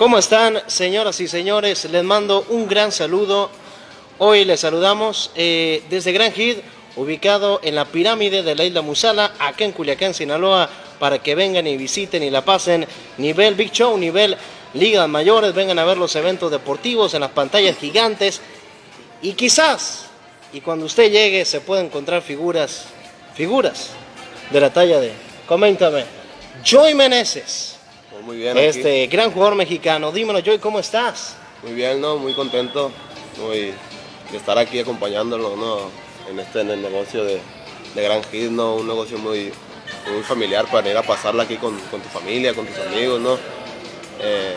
¿Cómo están, señoras y señores? Les mando un gran saludo. Hoy les saludamos eh, desde Gran Hit, ubicado en la pirámide de la isla Musala, acá en Culiacán, Sinaloa, para que vengan y visiten y la pasen. Nivel Big Show, nivel ligas mayores, vengan a ver los eventos deportivos en las pantallas gigantes. Y quizás, y cuando usted llegue, se pueda encontrar figuras, figuras de la talla de, coméntame, Joy Meneses. Pues muy bien. Este gran jugador mexicano. Dímelo, Joy, ¿cómo estás? Muy bien, ¿no? Muy contento muy, de estar aquí acompañándolo, ¿no? En este en el negocio de, de Gran Hit, ¿no? Un negocio muy, muy familiar para ir a pasarla aquí con, con tu familia, con tus amigos, ¿no? Eh,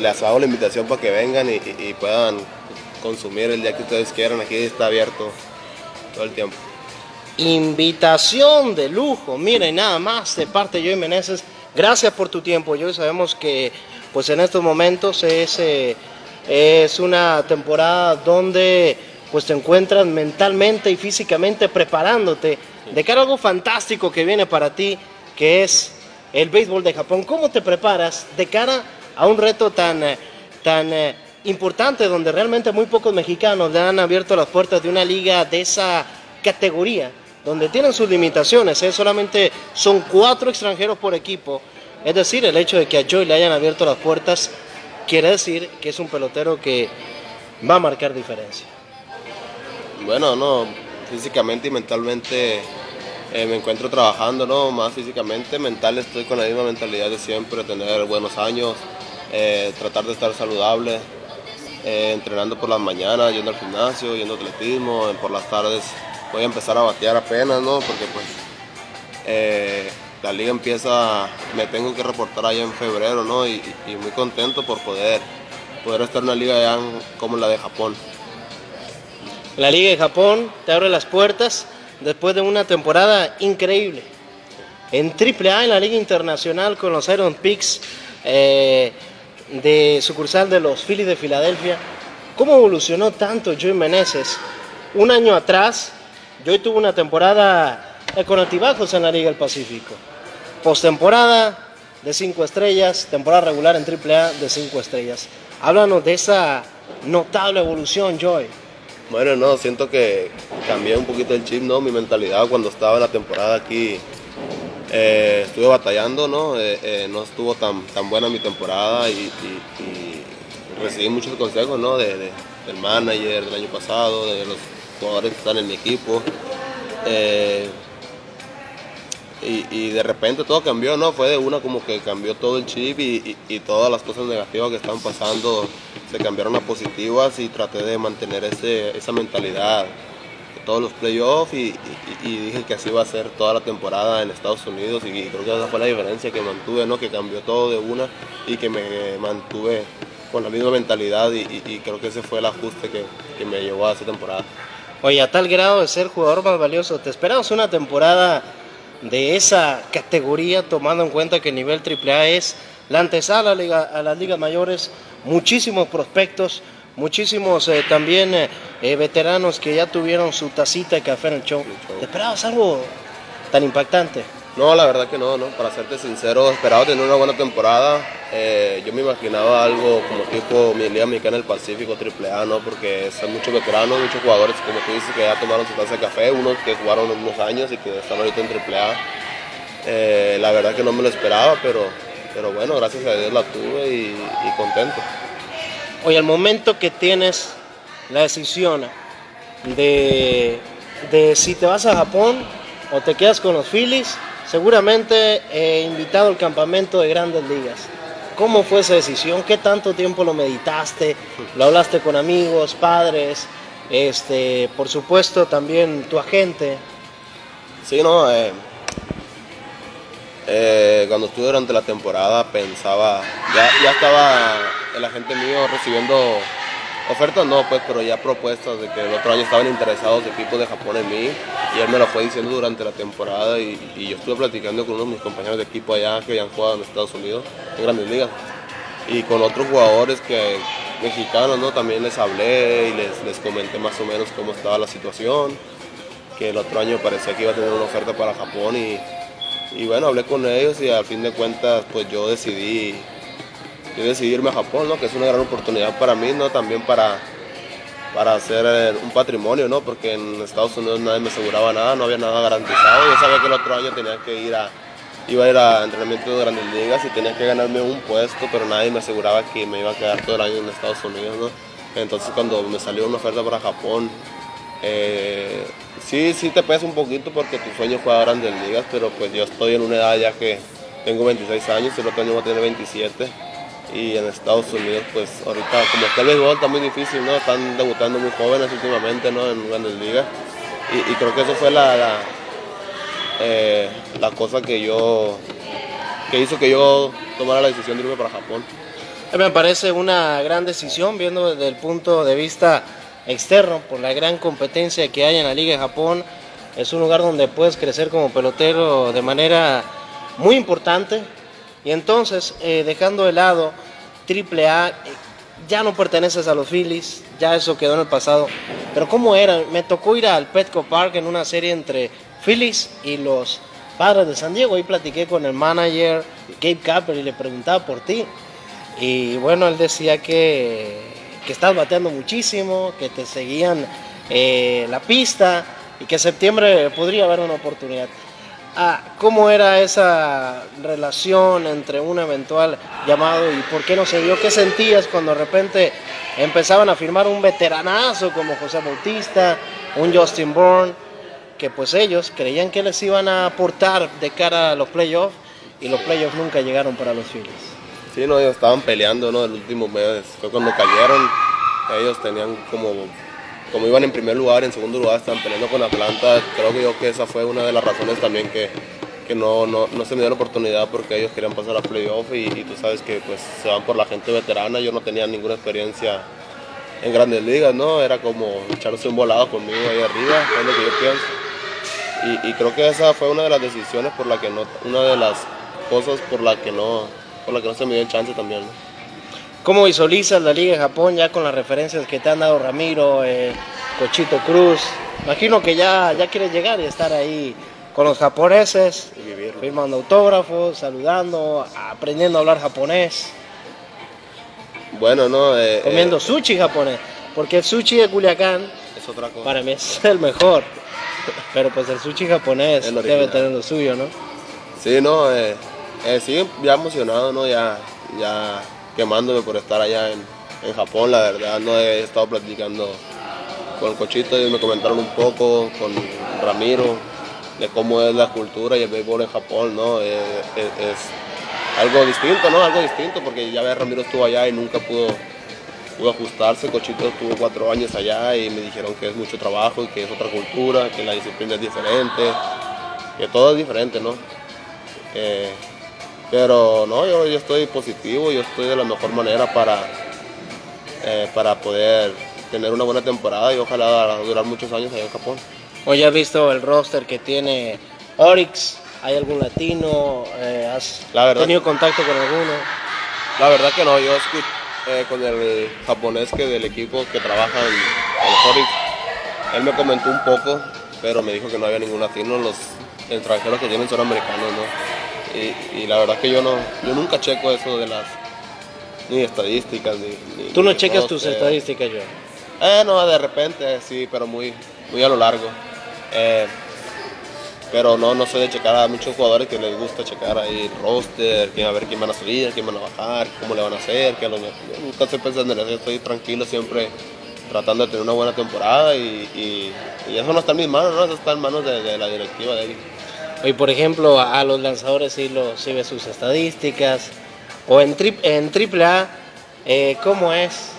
les hago la invitación para que vengan y, y- y puedan consumir el día que ustedes quieran. Aquí está abierto todo el tiempo. Invitación de lujo, miren, nada más de parte de Joey Meneses. Gracias por tu tiempo, Joey. Sabemos que pues en estos momentos es, eh, es una temporada donde pues te encuentras mentalmente y físicamente preparándote de cara a algo fantástico que viene para ti, que es el béisbol de Japón. ¿Cómo te preparas de cara a un reto tan, eh, tan eh, importante donde realmente muy pocos mexicanos le han abierto las puertas de una liga de esa categoría, donde tienen sus limitaciones, ¿eh? solamente son cuatro extranjeros por equipo. Es decir, el hecho de que a Joy le hayan abierto las puertas quiere decir que es un pelotero que va a marcar diferencia. Bueno, no, físicamente y mentalmente eh, me encuentro trabajando, ¿no? Más físicamente, mental estoy con la misma mentalidad de siempre, tener buenos años, eh, tratar de estar saludable, eh, entrenando por las mañanas, yendo al gimnasio, yendo a atletismo, por las tardes voy a empezar a batear apenas, ¿no? Porque pues eh, la liga empieza, me tengo que reportar allá en febrero, ¿no? Y, y muy contento por poder, poder estar en una liga ya como la de Japón. La Liga de Japón te abre las puertas después de una temporada increíble. En AAA, en la Liga Internacional, con los Iron Picks eh, de sucursal de los Phillies de Filadelfia. ¿Cómo evolucionó tanto Joey Meneses? Un año atrás, Joey tuvo una temporada eh, con altibajos en la Liga del Pacífico. Postemporada de 5 estrellas, temporada regular en AAA de 5 estrellas. Háblanos de esa notable evolución, Joey. Bueno, no, siento que cambié un poquito el chip, ¿no? Mi mentalidad cuando estaba en la temporada aquí. eh, estuve batallando, ¿no? Eh, no estuvo tan, tan buena mi temporada y, recibí muchos consejos, ¿no? De, de- del manager del año pasado, de los jugadores que están en mi equipo. Eh, y, de repente todo cambió, ¿no? Fue de una como que cambió todo el chip y, todas las cosas negativas que estaban pasando se cambiaron a positivas y traté de mantener ese, esa mentalidad todos los playoffs y, dije que así iba a ser toda la temporada en Estados Unidos y creo que esa fue la diferencia que mantuve, ¿no? Que cambió todo de una y que me mantuve con la misma mentalidad y, creo que ese fue el ajuste que me llevó a esa temporada. Oye, a tal grado de ser jugador más valioso, ¿te esperamos una temporada de esa categoría, tomando en cuenta que el nivel AAA es la antesala a, las ligas mayores? Muchísimos prospectos, muchísimos eh, también eh, eh, veteranos que ya tuvieron su tacita de café en el show. ¿Te esperabas algo tan impactante? No, la verdad que no, ¿no? Para serte sincero, esperaba tener una buena temporada. Eh, yo me imaginaba algo como tipo mi Liga Mexicana del Pacífico, AAA, ¿no? Porque son muchos veteranos, muchos jugadores, como tú dices, que ya tomaron su taza de café, unos que jugaron unos años y que están ahorita en AAA. Eh, la verdad que no me lo esperaba, pero, pero bueno, gracias a Dios la tuve y, y contento. Oye, al momento que tienes la decisión de, de si te vas a Japón o te quedas con los Phillies, seguramente eh, invitado al campamento de grandes ligas. ¿Cómo fue esa decisión? ¿Qué tanto tiempo lo meditaste? ¿Lo hablaste con amigos, padres? Este, por supuesto, también tu agente. Sí, no, eh, eh, cuando estuve durante la temporada pensaba, ya estaba el agente mío recibiendo ofertas, no, pues, pero ya propuestas de que el otro año estaban interesados equipos de Japón en mí y él me lo fue diciendo durante la temporada y, y yo estuve platicando con uno de mis compañeros de equipo allá que habían jugado en Estados Unidos, en grandes ligas, y con otros jugadores que mexicanos, ¿no? También les hablé y les, les comenté más o menos cómo estaba la situación que el otro año parecía que iba a tener una oferta para Japón y, y bueno, hablé con ellos y al fin de cuentas pues yo decidí yo decidí irme a Japón, ¿no? Que es una gran oportunidad para mí, ¿no? También para, para hacer eh, un patrimonio, ¿no? Porque en Estados Unidos nadie me aseguraba nada, no había nada garantizado. Yo sabía que el otro año tenía que ir a, iba a ir a entrenamiento de grandes ligas y tenía que ganarme un puesto, pero nadie me aseguraba que me iba a quedar todo el año en Estados Unidos, ¿no? Entonces cuando me salió una oferta para Japón, eh, sí, sí te pesa un poquito porque tu sueño fue a grandes ligas, pero pues yo estoy en una edad ya que tengo 26 años y el otro año voy a tener 27 y en Estados Unidos pues ahorita como está el béisbol está muy difícil, ¿no? Están debutando muy jóvenes últimamente, ¿no? En grandes ligas y, creo que eso fue la, la, eh, cosa que yo que hizo que yo tomara la decisión de irme para Japón. Me parece una gran decisión viendo desde el punto de vista externo por la gran competencia que hay en la Liga de Japón. Es un lugar donde puedes crecer como pelotero de manera muy importante. Y entonces, eh, dejando de lado AAA, eh, ya no perteneces a los Phillies, ya eso quedó en el pasado. Pero ¿cómo era? Me tocó ir al Petco Park en una serie entre Phillies y los Padres de San Diego. Ahí platiqué con el manager Gabe Capper y le preguntaba por ti. Y bueno, él decía que que estás bateando muchísimo, que te seguían eh, la pista y que en septiembre podría haber una oportunidad. Ah, ¿Cómo era esa relación entre un eventual llamado y por qué no se dio? ¿Qué sentías cuando de repente empezaban a firmar un veteranazo como José Bautista, un Justin Bourne, que pues ellos creían que les iban a aportar de cara a los playoffs y los playoffs nunca llegaron para los Phillies? Sí, no, ellos estaban peleando, ¿no? El último mes. Fue cuando cayeron. Ellos tenían como, como iban en primer lugar, en segundo lugar estaban peleando con Atlanta. Creo que yo que esa fue una de las razones también que, que no, no, no, se me dio la oportunidad porque ellos querían pasar a playoff y, tú sabes que pues se van por la gente veterana. Yo no tenía ninguna experiencia en grandes ligas, ¿no? Era como echarse un volado conmigo ahí arriba, es lo que yo pienso. Y, y creo que esa fue una de las decisiones por la que no, una de las cosas por la que no, por la que no se me dio el chance también. ¿Cómo visualizas la Liga de Japón ya con las referencias que te han dado Ramiro, eh, Cochito Cruz? Imagino que ya, ya quieres llegar y estar ahí con los japoneses, firmando autógrafos, saludando, aprendiendo a hablar japonés. Bueno, no. Eh, Comiendo eh, sushi japonés, porque el sushi de Culiacán es otra cosa. para mí es el mejor. Pero pues el sushi japonés debe tener lo suyo, ¿no? Sí, no, sí, ya emocionado, ¿no? Ya, ya quemándome por estar allá en, Japón, la verdad. No he estado platicando con Cochito y me comentaron un poco con Ramiro de cómo es la cultura y el béisbol en Japón, ¿no? Eh, eh, es, algo distinto, ¿no? Algo distinto porque ya ves, Ramiro estuvo allá y nunca pudo, pudo ajustarse. Cochito estuvo cuatro años allá y me dijeron que es mucho trabajo y que es otra cultura, que la disciplina es diferente, que todo es diferente, ¿no? Pero no, yo, yo estoy positivo, yo estoy de la mejor manera para, eh, para poder tener una buena temporada y ojalá durar muchos años allá en Japón. Hoy has visto el roster que tiene Oryx, ¿hay algún latino? Eh, ¿Has tenido contacto con alguno? La verdad que no, yo escuché eh, con el japonés que del equipo que trabaja en, en Oryx, él me comentó un poco, pero me dijo que no había ningún latino, los extranjeros que tienen son americanos, ¿no? Y, la verdad que yo no, yo nunca checo eso de las ni estadísticas ni. ¿Tú no checas tus estadísticas, yo? Eh, no, de repente sí, pero muy, muy a lo largo. Eh, pero no, no soy de checar a muchos jugadores que les gusta checar ahí el roster, quién, a ver quién van a subir, quién van a bajar, cómo le van a hacer, qué lo, nunca estoy pensando en eso, estoy tranquilo siempre tratando de tener una buena temporada y, eso no está en mis manos, ¿no? eso está en manos de, de la directiva de ellos. Hoy, por ejemplo, a, los lanzadores sí, lo, sí ve sus estadísticas. O en, tri, en AAA, eh, ¿cómo es?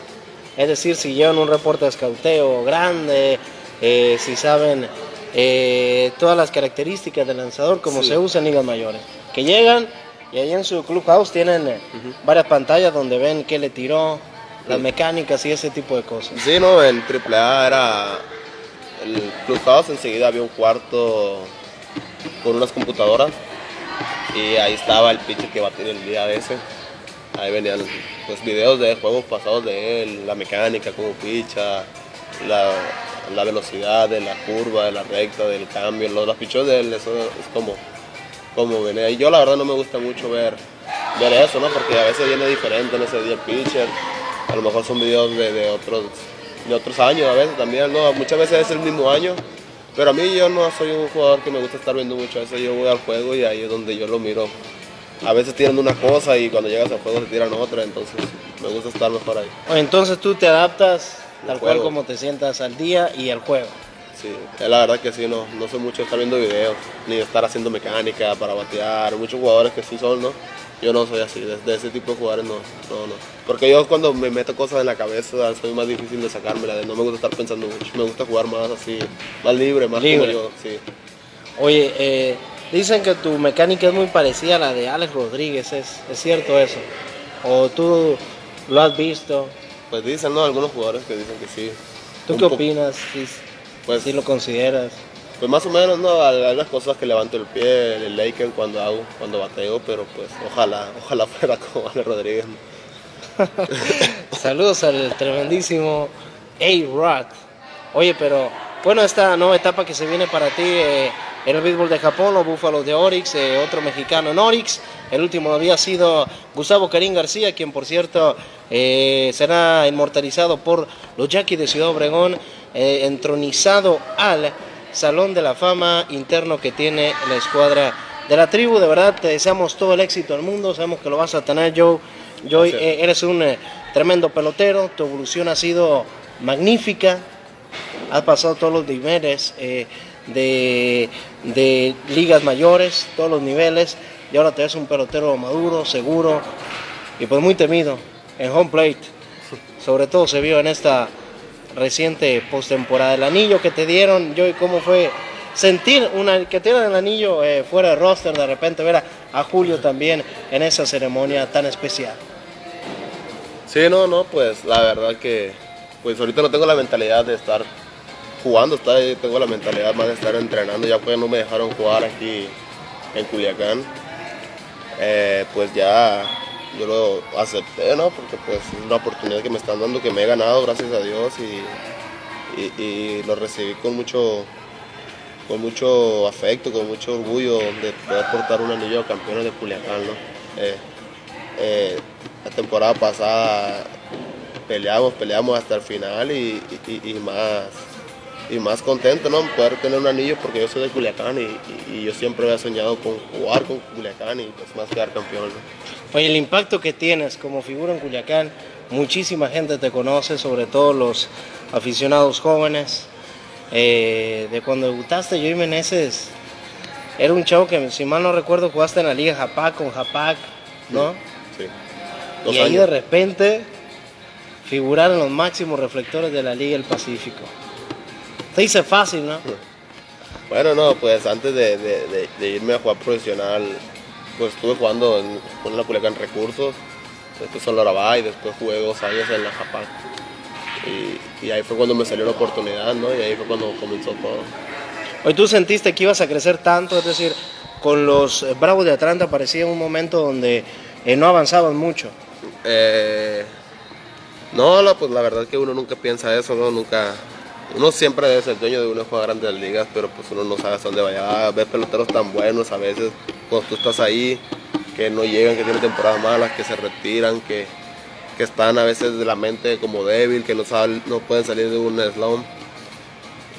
Es decir, si llevan un reporte de escauteo grande, eh, si saben eh, todas las características del lanzador, como se usa en ligas mayores. Que llegan y ahí en su clubhouse tienen varias pantallas donde ven qué le tiró, las mecánicas y ese tipo de cosas. Sí, no, en AAA era el clubhouse, enseguida había un cuarto con unas computadoras y ahí estaba el pitcher que tener el día de ese. Ahí venían pues videos de juegos pasados de él, la mecánica, cómo picha, la, velocidad de la curva, de la recta, del cambio, los, los de él, eso es como, como venía. Y yo la verdad no me gusta mucho ver ver eso, ¿no? Porque a veces viene diferente en ese día el pitcher, a lo mejor son videos de, de otros, de otros años a veces también, ¿no? Muchas veces es el mismo año, pero a mí yo no soy un jugador que me gusta estar viendo mucho eso, yo voy al juego y ahí es donde yo lo miro. A veces tiran una cosa y cuando llegas al juego se tiran otra, entonces me gusta estar mejor ahí. Entonces tú te adaptas tal Al cual como te sientas al día y al juego. Sí, la verdad que sí, no, no soy mucho de estar viendo videos, ni de estar haciendo mecánica para batear, muchos jugadores que sí son, ¿no? Yo no soy así, de, de ese tipo de jugadores no, no, no. Porque yo cuando me meto cosas en la cabeza soy más difícil de sacármela, de- no me gusta estar pensando mucho, me gusta jugar más así, más libre, más Libre. como yo, sí. Oye, eh, dicen que tu mecánica es muy parecida a la de Alex Rodríguez, ¿es, es cierto eso? ¿O tú lo has visto? Pues dicen, ¿no? Algunos jugadores que dicen que sí. ¿Tú Un qué opinas? Si, Pues, si lo consideras. Pues más o menos, ¿no? Las cosas que levanto el pie, el Laker cuando hago, cuando bateo, pero pues ojalá, ojalá fuera como Ale Rodríguez. ¿no? Saludos al tremendísimo A-Rod. Oye, pero bueno, esta nueva etapa que se viene para ti eh, en el béisbol de Japón, los Búfalos de Orix, eh, otro mexicano en Orix. El último había sido Gustavo Karim García, quien por cierto eh, será inmortalizado por los Yaquis de Ciudad Obregón, entronizado al Salón de la Fama interno que tiene la escuadra de la tribu. De verdad, te deseamos todo el éxito del mundo. Sabemos que lo vas a tener, Joe. Joe, eh, eres un eh, tremendo pelotero. Tu evolución ha sido magnífica. Has pasado todos los niveles eh, de, de ligas mayores, todos los niveles. Y ahora te ves un pelotero maduro, seguro y pues muy temido en home plate. Sobre todo se vio en esta reciente postemporada. El anillo que te dieron, Joey, ¿cómo fue sentir una, que te dieran el anillo eh, fuera de roster, de repente ver a, a Julio también en esa ceremonia tan especial? Sí, no, no, pues la verdad que pues ahorita no tengo la mentalidad de estar jugando, está- tengo la mentalidad más de estar entrenando, ya pues no me dejaron jugar aquí en Culiacán, eh, pues ya yo lo acepté, ¿no? Porque pues es una oportunidad que me están dando, que me he ganado, gracias a Dios, y, y- lo recibí con mucho, con mucho afecto, con mucho orgullo de poder portar un anillo de campeones de Culiacán, ¿no? Eh, eh, la temporada pasada peleamos, peleamos hasta el final y- y más y más contento, ¿no? Poder tener un anillo porque yo soy de Culiacán y, y- y yo siempre había soñado con jugar con Culiacán y pues más quedar campeón, ¿no? Oye, el impacto que tienes como figura en Culiacán, muchísima gente te conoce, sobre todo los aficionados jóvenes. Eh, de cuando debutaste, Joey Meneses era un chavo que, si mal no recuerdo, jugaste en la Liga Japac con Japac, ¿no? Sí. Dos y ahí de repente figurar en los máximos reflectores de la Liga del Pacífico. Te dice fácil, ¿no? Bueno, no, pues antes de, de- de- de irme a jugar profesional, pues estuve jugando en, con la Culiacán Recursos, después en Lorabay, después jugué dos años en la Japac. Y, y ahí fue cuando me salió la oportunidad, ¿no? Y ahí fue cuando comenzó todo. Hoy tú sentiste que ibas a crecer tanto, es decir, con los Bravos de Atlanta parecía un momento donde eh, no avanzaban mucho. Eh, no, la, pues la verdad es que uno nunca piensa eso, ¿no? Nunca. Uno siempre es el dueño de una juega grandes ligas, pero pues uno no sabe hasta dónde vaya. Ver peloteros tan buenos a veces cuando tú estás ahí, que no llegan, que tienen temporadas malas, que se retiran, que, que están a veces de la mente como débil, que no, sal- no pueden salir de un slump.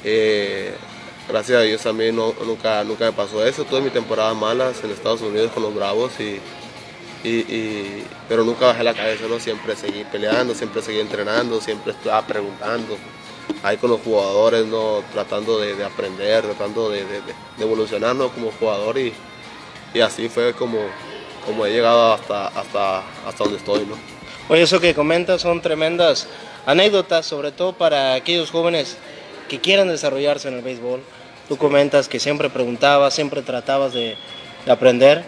Eh, gracias a Dios mí no, nunca, nunca me pasó eso. Tuve mis temporadas malas en Estados Unidos con los Bravos y, y, y- pero nunca bajé la cabeza, ¿no? Siempre seguí peleando, siempre seguí entrenando, siempre estaba preguntando. Ahí con los jugadores, ¿no? Tratando de, de aprender, tratando de, de- de- de evolucionar, ¿no? Como jugador y, y así fue como, como he llegado hasta, hasta, hasta donde estoy, ¿no? Oye, eso que comentas son tremendas anécdotas, sobre todo para aquellos jóvenes que quieran desarrollarse en el béisbol. Tú comentas que siempre preguntabas, siempre tratabas de, de aprender.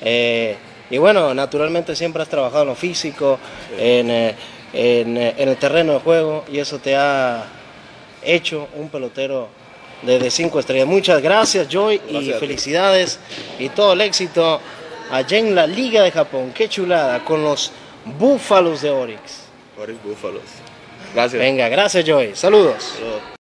Eh, y bueno, naturalmente siempre has trabajado en lo físico, en, eh, en, eh, en el terreno de juego, y eso te ha hecho un pelotero de, de cinco estrellas. Muchas gracias, Joy, y Gracias felicidades y todo el éxito allá en la Liga de Japón. Qué chulada, con los Búfalos de Orix. Oris Búfalos. Gracias. Venga, gracias, Joy. Saludos. Saludos.